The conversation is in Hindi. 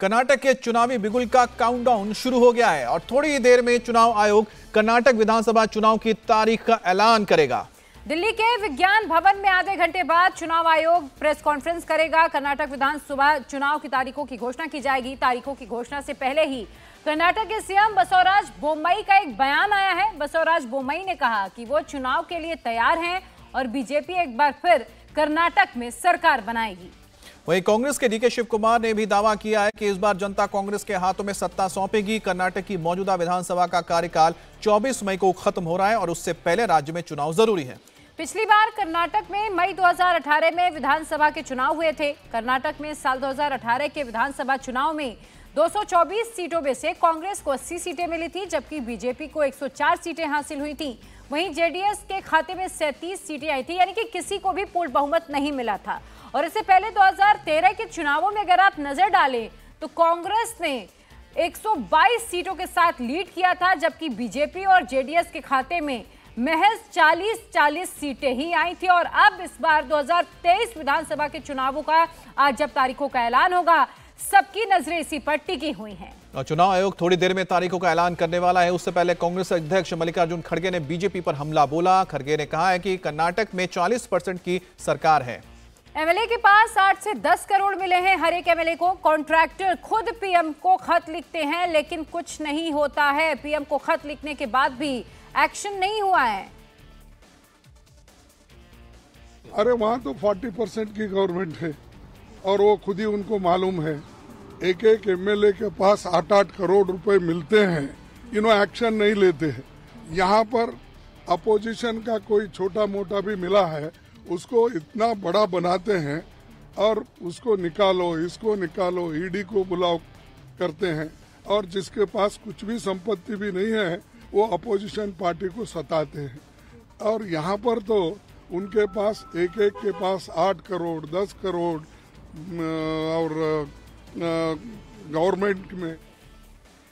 कर्नाटक के चुनावी बिगुल का काउंटडाउन शुरू हो गया है और थोड़ी ही देर में चुनाव आयोग कर्नाटक विधानसभा चुनाव की तारीख का ऐलान करेगा। दिल्ली के विज्ञान भवन में आधे घंटे बाद चुनाव आयोग प्रेस कॉन्फ्रेंस करेगा। कर्नाटक विधानसभा चुनाव की तारीखों की घोषणा की जाएगी। तारीखों की घोषणा से पहले ही कर्नाटक के सीएम बसवराज बोम्बई का एक बयान आया है। बसवराज बोम्बई ने कहा कि वो चुनाव के लिए तैयार हैं और बीजेपी एक बार फिर कर्नाटक में सरकार बनाएगी। वहीं कांग्रेस के डीके शिव कुमार ने भी दावा किया है कि इस बार जनता कांग्रेस के हाथों में सत्ता सौंपेगी। कर्नाटक की मौजूदा विधानसभा का कार्यकाल 24 मई को खत्म हो रहा है और उससे पहले राज्य में चुनाव ज़रूरी है। पिछली बार कर्नाटक में मई 2018 में विधानसभा के चुनाव हुए थे। कर्नाटक में साल 2018 के विधानसभा चुनाव में 224 सीटों में से कांग्रेस को 80 सीटें मिली थी, जबकि बीजेपी को 104 सीटें हासिल हुई थी। वहीं जेडीएस के खाते में 37 सीटें आई थी, यानी कि किसी को भी पूर्ण बहुमत नहीं मिला था। और इससे पहले 2013 के चुनावों में अगर आप नज़र डालें तो कांग्रेस ने 122 सीटों के साथ लीड किया था, जबकि बीजेपी और जेडीएस के खाते में महज 40 40 सीटें ही आई थी। और अब इस बार 2023 विधानसभा के चुनावों का आज जब तारीखों का ऐलान होगा, सबकी नज़रें इसी पर टिकी हुई हैं। चुनाव आयोग थोड़ी देर में तारीखों का ऐलान करने वाला है। उससे पहले कांग्रेस अध्यक्ष मल्लिकार्जुन खड़गे ने बीजेपी पर हमला बोला। खड़गे ने कहा है कि कर्नाटक में 40 परसेंट की सरकार है। एमएलए के पास 8 से 10 करोड़ मिले हैं हर एक एमएलए को। कॉन्ट्रैक्टर खुद पीएम को खत लिखते हैं, लेकिन कुछ नहीं होता है। पीएम को खत लिखने के बाद भी एक्शन नहीं हुआ है। अरे वहाँ तो 40 परसेंट की गवर्नमेंट है, और वो खुद ही उनको मालूम है। एक एक एमएलए के पास आठ आठ करोड़ रुपए मिलते हैं, इन्हों एक्शन नहीं लेते हैं। यहाँ पर अपोजिशन का कोई छोटा मोटा भी मिला है उसको इतना बड़ा बनाते हैं और उसको निकालो, इसको निकालो ईडी को बुलाओ करते हैं। और जिसके पास कुछ भी संपत्ति भी नहीं है, वो अपोजिशन पार्टी को सताते हैं। और यहाँ पर तो उनके पास एक एक के पास आठ करोड़, दस करोड़ और गवर्नमेंट में